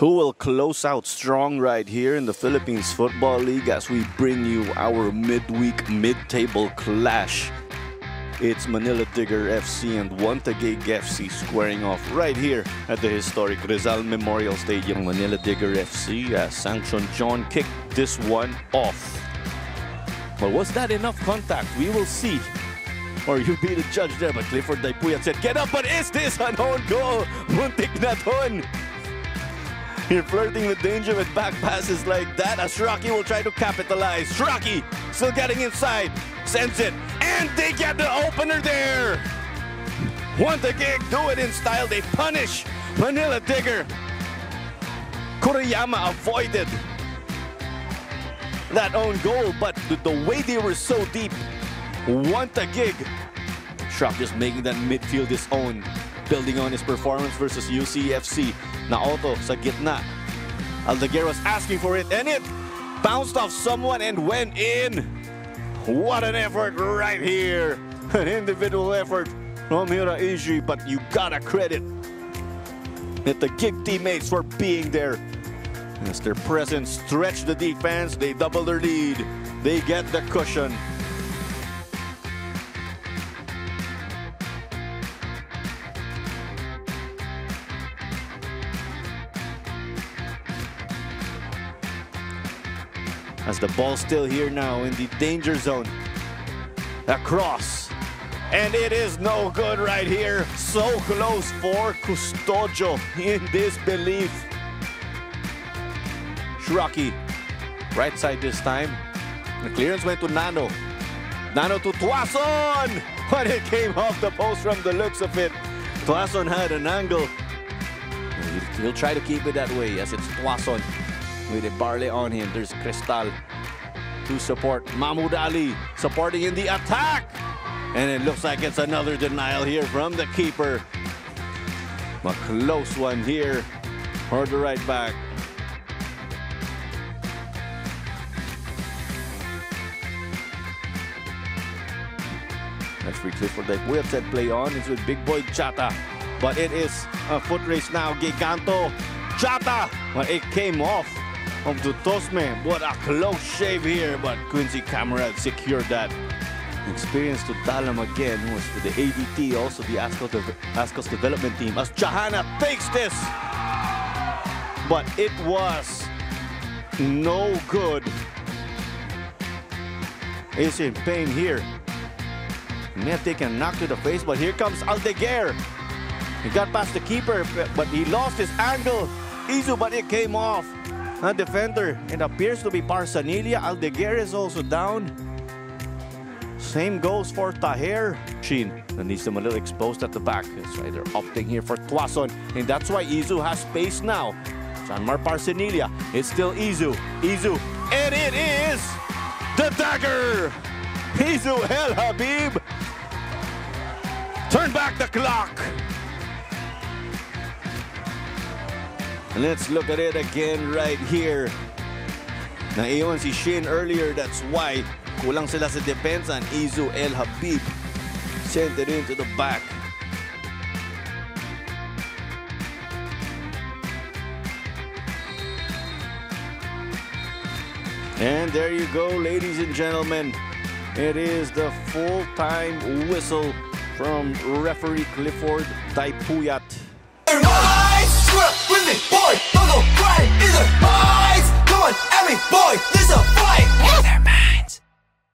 who will close out strong right here in the Philippines Football League as we bring you our midweek mid-table clash. It's Manila Digger FC and One Taguig FC squaring off right here at the historic Rizal Memorial Stadium. Manila Digger FC as uh, Sanction John kicked this one off. But was that enough contact? We will see. Or you be the judge there, but Clifford Daipuyat said, Get up, but is this an own goal? Muntik na ton. You're flirting with danger with back passes like that as Rocky will try to capitalize. Rocky still getting inside, sends it, and they get the opener there. One Taguig, do it in style. They punish Manila Digger. Kuriyama avoided that own goal, but the way they were so deep, One Taguig. Just making that midfield his own building on his performance versus UCFC. Naoto sa gitna. Aldeguer was asking for it and it bounced off someone and went in. What an effort right here. An individual effort from Hira Ishii, but you gotta credit that Taguig teammates for being there. As their presence stretched the defense, they double their lead. They get the cushion. As the ball's still here now in the danger zone. Across. And it is no good right here. So close for Custodio in disbelief. Shraki. Right side this time. The clearance went to Nano. Nano to Tuason! But it came off the post from the looks of it. Tuason had an angle. He'll, he'll try to keep it that way as it's Tuason with a barley on him. There's Cristal to support Mahmoud Ali supporting in the attack. And it looks like it's another denial here from the keeper. A close one here for the right back. That's free Clifford like we have said play on. It's with big boy Chata. But it is a foot race now. Giganto. Chata. But it came off of Dutosme. What a close shave here. But Quincy Camarade secured that. Experience to Talam again, who was with the ADT, also the Azkals, de Azkals development team. As Jahana takes this. But it was no good. Is in pain here. He may have taken a knock to the face, but here comes Aldeguer. He got past the keeper, but he lost his angle. Izu, but it came off. A defender. It appears to be Parsanilia. Aldeguer is also down. Same goes for Taher. Sheen that needs them a little exposed at the back. That's why they're opting here for Tuason. And that's why Izu has space now. Janmar Parsanilia. It's still Izu. Izu. And it is the dagger. Izu El Habib. Turn back the clock. Let's look at it again right here. Naiwan si Shin earlier, that's why kulang sila sa depensa and Izu El Habib sent it into the back. And there you go, ladies and gentlemen. It is the full-time whistle from referee Clifford Daipuyat. Boy, this a